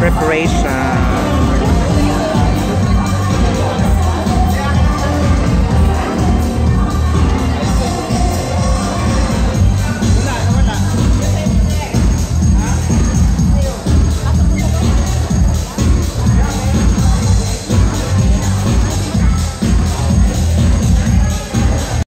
preparation.